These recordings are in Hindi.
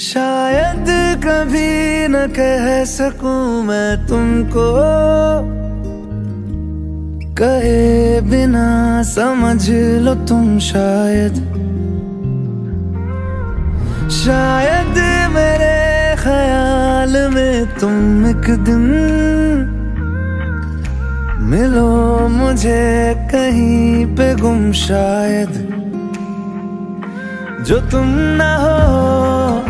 शायद कभी न कह सकूँ मैं तुमको। कहे बिना समझ लो तुम शायद। शायद मेरे ख्याल में तुम एक दिन मिलो मुझे कहीं पे गुम शायद। जो तुम ना हो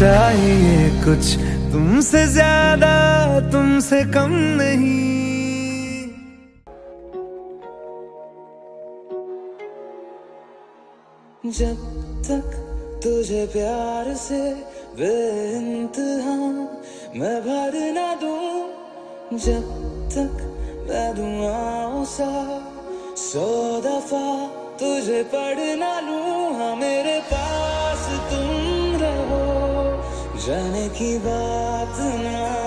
चाहिए कुछ, तुमसे ज़्यादा, तुमसे कम नहीं। जब तक तुझे प्यार से बेइंतहा मैं भर ना दूँ, जब तक मैं दुआओं सा सौ दफ़ा तुझे पढ़ ना लूँ हाँ मेरे पास जाने की बात ना।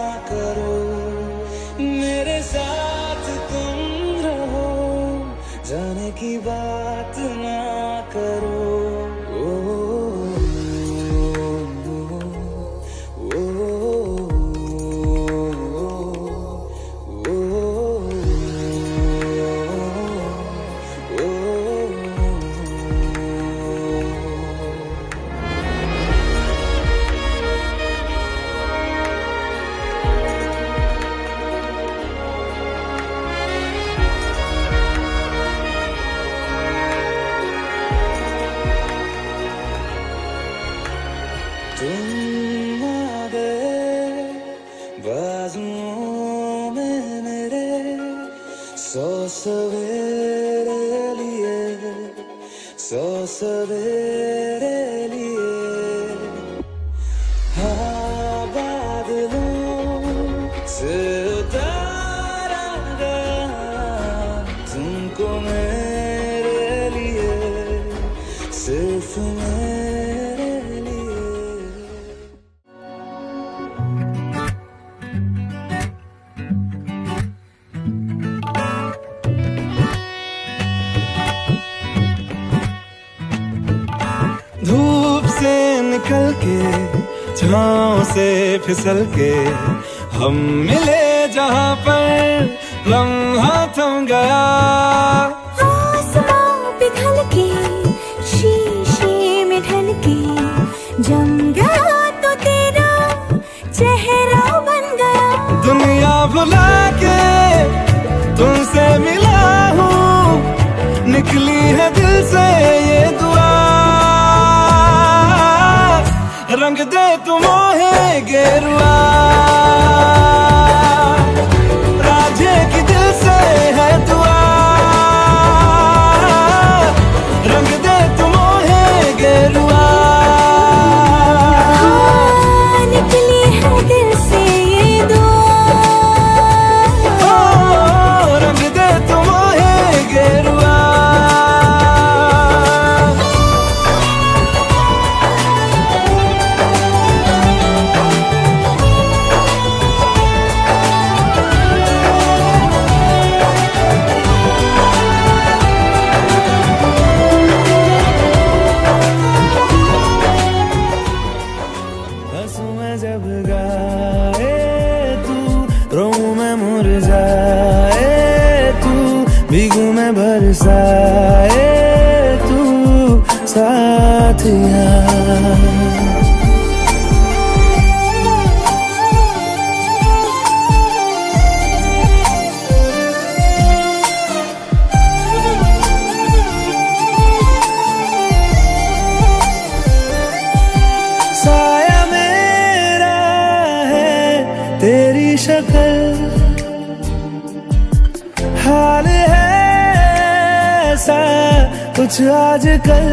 तुम आ गए बाजुओं में मेरे सौ सवेरे लिए सौ सवेरे लिए हाँ बादलों से उतारा गया तुमको मेरे लिए सिर्फ़ मेरे धूप से निकल के, छाँव से फिसल के, हम मिले जहाँ पर लम्हा थम गया। तुम गेरुआ बरसाए तू साथिया साया मेरा है तेरी शक्ल कुछ आज कल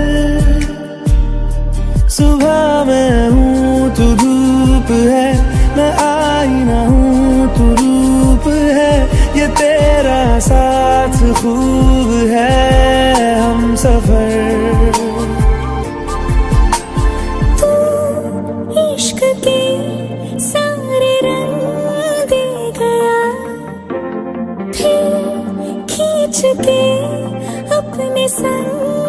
सुबह मैं हूँ तू धूप है, मैं आई ना हूँ तू रूप है। ये तेरा साथ खूब है हम सफ़र। के 为你生。